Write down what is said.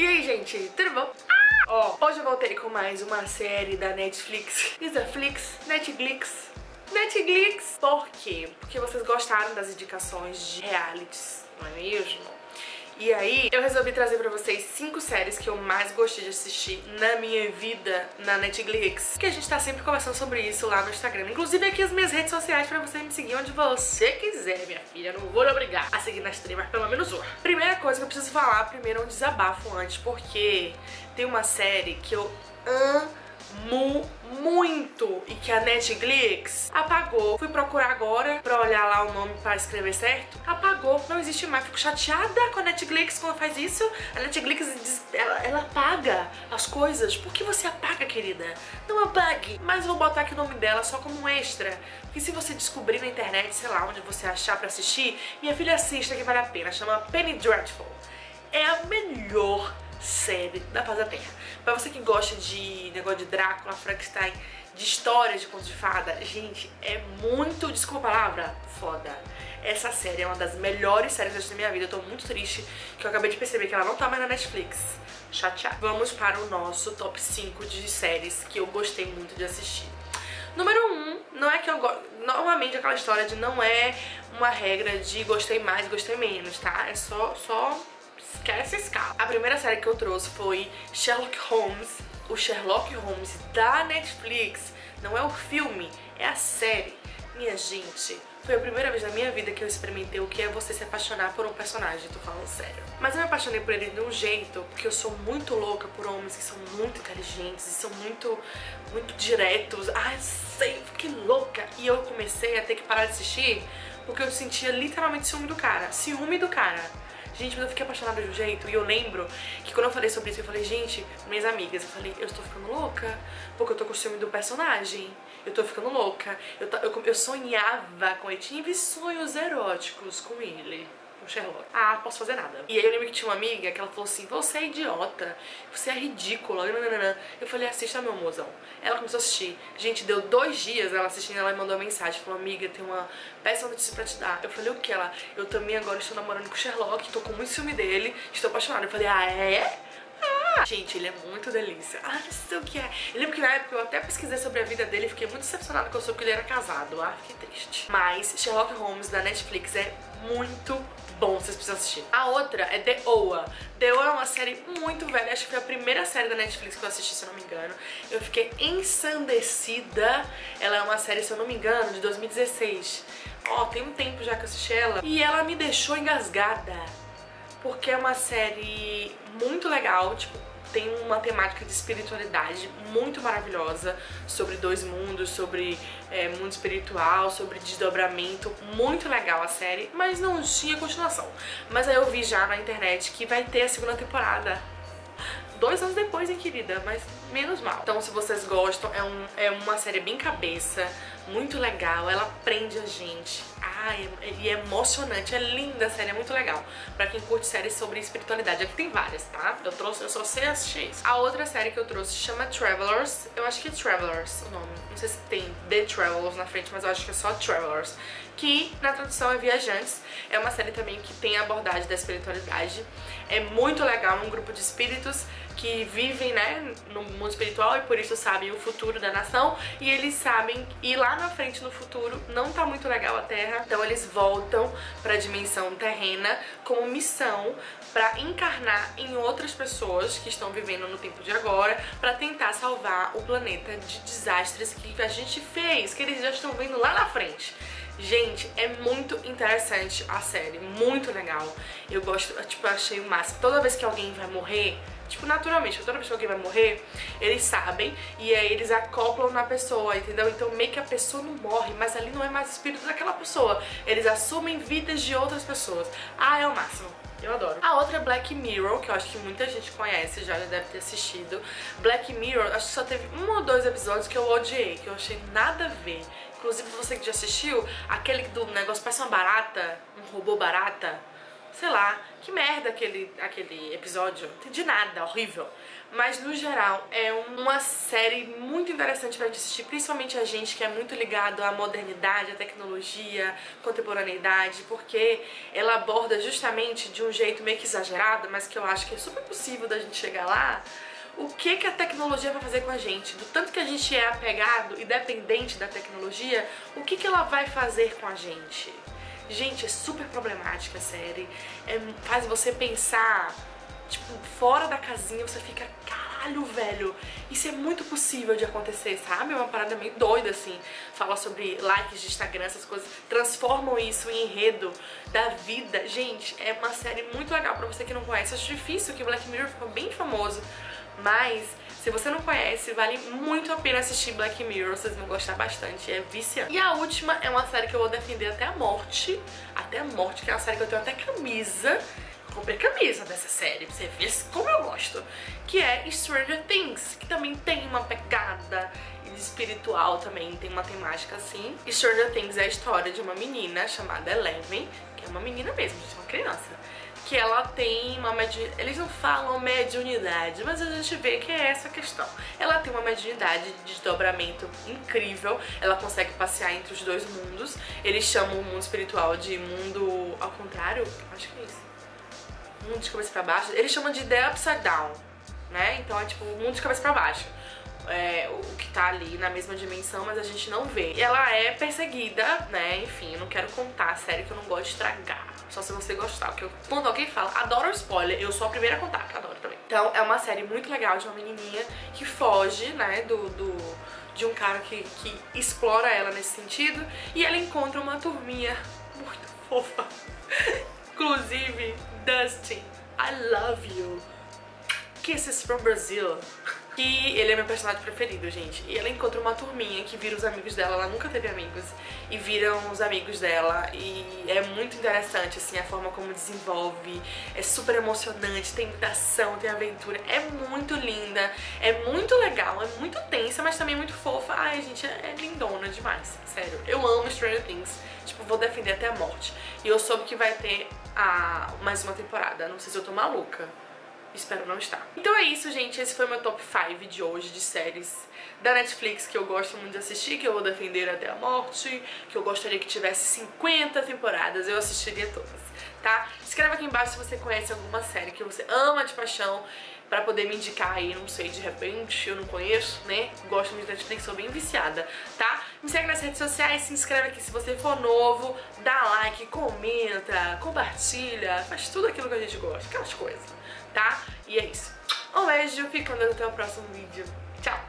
E aí, gente, tudo bom? Ó, hoje eu voltei com mais uma série da Netflix. Netflix, Netflix, Netflix. Por quê? Porque vocês gostaram das indicações de realities, não é mesmo? E aí, eu resolvi trazer pra vocês cinco séries que eu mais gostei de assistir na minha vida na Netflix. Que a gente tá sempre conversando sobre isso lá no Instagram. Inclusive aqui as minhas redes sociais pra você me seguir onde você quiser, minha filha. Não vou lhe obrigar a seguir na stream, mas pelo menos uma. Primeira coisa que eu preciso falar, primeiro é um desabafo antes, porque tem uma série que eu amo mu muito e que a Netflix apagou. Fui procurar agora pra olhar lá o nome pra escrever certo. Apagou, não existe mais. Fico chateada com a Netflix quando faz isso. A Netflix, ela, ela apaga as coisas. Por que você apaga, querida? Não apague. Mas vou botar aqui o nome dela só como um extra. Porque se você descobrir na internet, sei lá, onde você achar pra assistir, minha filha assista que vale a pena. Chama Penny Dreadful. É a melhor série da Paz da Terra. Pra você que gosta de negócio de Drácula, Frankenstein, de histórias de contos de fada, gente, é muito, desculpa a palavra, foda. Essa série é uma das melhores séries da minha vida. Eu tô muito triste que eu acabei de perceber que ela não tá mais na Netflix. Chateada. Vamos para o nosso top 5 de séries que eu gostei muito de assistir. Número 1, um, não é que eu gosto. Normalmente aquela história de não é uma regra de gostei mais, gostei menos, tá? É só, só esquece essa escala. A primeira série que eu trouxe foi Sherlock Holmes, o Sherlock Holmes da Netflix. Não é o filme, é a série. Minha gente, foi a primeira vez na minha vida que eu experimentei o que é você se apaixonar por um personagem, tô falando sério. Mas eu me apaixonei por ele de um jeito, porque eu sou muito louca por homens que são muito inteligentes e são muito, muito diretos. Ai, sei, que louca! E eu comecei a ter que parar de assistir porque eu sentia literalmente ciúme do cara. Ciúme do cara. Gente, mas eu fiquei apaixonada de um jeito. E eu lembro que quando eu falei sobre isso, eu falei, gente, minhas amigas, eu falei, eu estou ficando louca. Porque eu tô com o ciúme do personagem. Eu tô ficando louca. Eu, eu, eu sonhava com ele. Tive sonhos eróticos com ele Sherlock. Ah, posso fazer nada. E aí eu lembro que tinha uma amiga que ela falou assim, você é idiota, você é ridícula. Eu falei, assista meu mozão. Ela começou a assistir. Gente, deu dois dias ela assistindo, ela me mandou uma mensagem, falou, amiga, tem uma péssima notícia pra te dar. Eu falei, o que? Ela, eu também agora estou namorando com o Sherlock, tô com muito ciúme dele, estou apaixonada. Eu falei, ah, é? Ah, gente, ele é muito delícia. Ah, não sei o que é. Eu lembro que na época eu até pesquisei sobre a vida dele e fiquei muito decepcionada que eu soube que ele era casado. Ah, fiquei triste. Mas Sherlock Holmes da Netflix é muito bom, vocês precisam assistir. A outra é The Oa. The Oa é uma série muito velha, acho que foi a primeira série da Netflix que eu assisti, se eu não me engano. Eu fiquei ensandecida. Ela é uma série, se eu não me engano, de 2016. Ó, oh, tem um tempo já que eu assisti ela. E ela me deixou engasgada. Porque é uma série muito legal, tipo, tem uma temática de espiritualidade muito maravilhosa sobre dois mundos, sobre é, mundo espiritual, sobre desdobramento, muito legal a série, mas não tinha continuação. Mas aí eu vi já na internet que vai ter a segunda temporada. Dois anos depois, hein, querida, mas menos mal. Então, se vocês gostam, é, um, é uma série bem cabeça, muito legal, ela prende a gente. Ai, e é emocionante, é linda a série, é muito legal. Pra quem curte séries sobre espiritualidade. Aqui tem várias, tá? Eu trouxe, eu só sei assistir isso. A outra série que eu trouxe chama Travelers. Eu acho que é Travelers o nome. Não sei se tem The Travelers na frente, mas eu acho que é só Travelers. Que na tradução é Viajantes. É uma série também que tem abordagem da espiritualidade. É muito legal, um grupo de espíritos que vivem, né, no mundo espiritual e por isso sabem o futuro da nação e eles sabem ir lá na frente no futuro não tá muito legal a Terra, então eles voltam para a dimensão terrena como missão para encarnar em outras pessoas que estão vivendo no tempo de agora para tentar salvar o planeta de desastres que a gente fez, que eles já estão vendo lá na frente. Gente, é muito interessante a série, muito legal. Eu gosto, tipo, eu achei o máximo. Toda vez que alguém vai morrer, Tipo, naturalmente, toda vez que alguém vai morrer, eles sabem e aí eles acoplam na pessoa, entendeu? Então meio que a pessoa não morre, mas ali não é mais o espírito daquela pessoa. Eles assumem vidas de outras pessoas. Ah, é o máximo. Eu adoro. A outra é Black Mirror, que eu acho que muita gente conhece, já deve ter assistido. Black Mirror, acho que só teve um ou dois episódios que eu odiei, que eu achei nada a ver. Inclusive, você que já assistiu, aquele do negócio parece uma barata, um robô barata, sei lá, que merda aquele, aquele episódio. Entendi nada, horrível. Mas no geral é uma série muito interessante pra gente assistir, principalmente a gente que é muito ligado à modernidade, à tecnologia, contemporaneidade, porque ela aborda justamente de um jeito meio que exagerado, mas que eu acho que é super possível da gente chegar lá. O que, que a tecnologia vai fazer com a gente? Do tanto que a gente é apegado e dependente da tecnologia, o que, que ela vai fazer com a gente? Gente, é super problemática a série. É, faz você pensar tipo, fora da casinha, você fica, caralho, velho, isso é muito possível de acontecer, sabe? É uma parada meio doida, assim. Fala sobre likes de Instagram, essas coisas, transformam isso em enredo da vida. Gente, é uma série muito legal pra você que não conhece. Acho difícil que Black Mirror ficou bem famoso, mas se você não conhece, vale muito a pena assistir Black Mirror, vocês vão gostar bastante, é viciante. E a última é uma série que eu vou defender até a morte, até a morte, que é uma série que eu tenho até camisa, comprei camisa dessa série, pra você ver como eu gosto. Que é Stranger Things, que também tem uma pegada espiritual também, tem uma temática assim. Stranger Things é a história de uma menina chamada Eleven, que é uma menina mesmo, é uma criança. Que ela tem uma mediunidade, eles não falam mediunidade, mas a gente vê que é essa a questão. Ela tem uma mediunidade de desdobramento incrível, ela consegue passear entre os dois mundos. Eles chamam o mundo espiritual de mundo ao contrário, acho que é isso mundo de cabeça pra baixo, eles chamam de The Upside Down, né? Então é tipo mundo de cabeça pra baixo. É, o que tá ali na mesma dimensão, mas a gente não vê. E ela é perseguida, né? Enfim, eu não quero contar a série que eu não gosto de estragar. Só se você gostar. Porque eu, quando alguém fala, adoro spoiler, eu sou a primeira a contar, que adoro também. Então é uma série muito legal de uma menininha que foge, né, do, do de um cara que, que explora ela nesse sentido. E ela encontra uma turminha muito fofa. Inclusive, Dustin, I love you. Kisses from Brazil. Que ele é meu personagem preferido, gente. E ela encontra uma turminha que vira os amigos dela, ela nunca teve amigos, e viram os amigos dela. E é muito interessante, assim, a forma como desenvolve. É super emocionante, tem muita ação, tem aventura. É muito linda, é muito legal, é muito tensa, mas também muito fofa. Ai, gente, é, é lindona demais, sério. Eu amo Stranger Things, tipo, vou defender até a morte. E eu soube que vai ter a mais uma temporada. Não sei se eu tô maluca. Espero não estar. Então é isso, gente. Esse foi meu top 5 de hoje de séries da Netflix que eu gosto muito de assistir, que eu vou defender até a morte, que eu gostaria que tivesse 50 temporadas, eu assistiria todas, tá? Escreva aqui embaixo se você conhece alguma série que você ama de paixão pra poder me indicar aí, não sei, de repente, eu não conheço, né? Gosto muito de Netflix, sou bem viciada, tá? Me segue nas redes sociais, se inscreve aqui se você for novo, dá like, comenta, compartilha, faz tudo aquilo que a gente gosta, aquelas coisas, tá? E é isso. Um beijo, fica até o próximo vídeo. Tchau!